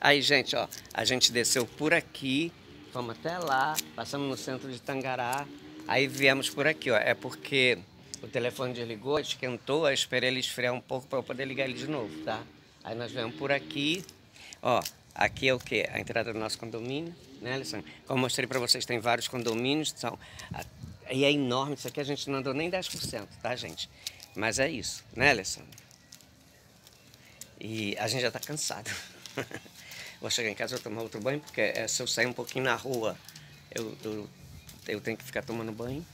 Aí, gente, ó, a gente desceu por aqui, fomos até lá, passamos no centro de Tangará, aí viemos por aqui, ó. É porque o telefone desligou, esquentou, eu esperei ele esfriar um pouco para eu poder ligar ele de novo, tá? Aí nós viemos por aqui, ó, aqui é o que? A entrada do nosso condomínio, né, Alessandro? Como mostrei para vocês, tem vários condomínios, são... E é enorme, isso aqui a gente não andou nem 10%, tá, gente? Mas é isso, né, Alessandro? E a gente já tá cansado. Vou chegar em casa e tomar outro banho, porque é, se eu sair um pouquinho na rua, eu, eu, eu tenho que ficar tomando banho.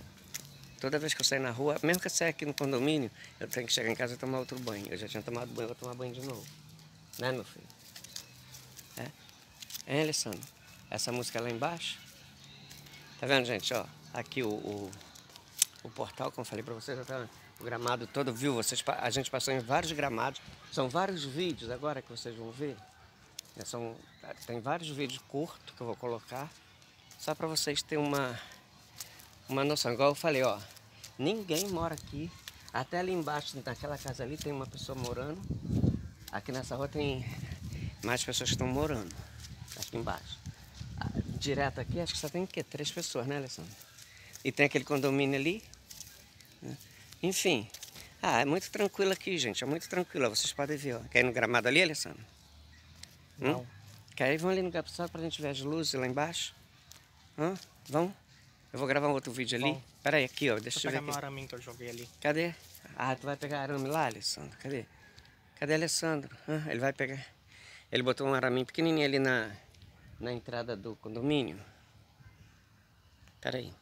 Toda vez que eu sair na rua, mesmo que eu saia aqui no condomínio, eu tenho que chegar em casa e tomar outro banho. Eu já tinha tomado banho, vou tomar banho de novo. Né, meu filho? É? É, Alessandro? Essa música lá embaixo? Tá vendo, gente? Ó, aqui o, o, o portal, como eu falei pra vocês, tá o gramado todo, viu? Vocês, a gente passou em vários gramados. São vários vídeos agora que vocês vão ver. É, são, tem vários vídeos curtos que eu vou colocar. Só para vocês terem uma, uma noção. Igual eu falei, ó. Ninguém mora aqui. Até ali embaixo, naquela casa ali, tem uma pessoa morando. Aqui nessa rua tem mais pessoas que estão morando. Aqui embaixo. Ah, direto aqui, acho que só tem o quê? Três pessoas, né, Alessandro? E tem aquele condomínio ali. Né? Enfim. Ah, é muito tranquilo aqui, gente. É muito tranquilo. Vocês podem ver, ó. Quer ir no gramado ali, Alessandro? Hum? Não. Hum? Quer ir? Vamos ali no gramado para a gente ver as luzes lá embaixo? Hã? Vamos? Eu vou gravar um outro vídeo ali. Bom. Pera aí, aqui, ó. Deixa eu ver aqui. arame que eu joguei ali. Cadê? Ah, tu vai pegar arame lá, Alessandro? Cadê? Cadê Alessandro? Ah, ele vai pegar. Ele botou um araminho pequenininho ali na, na entrada do condomínio. Pera aí.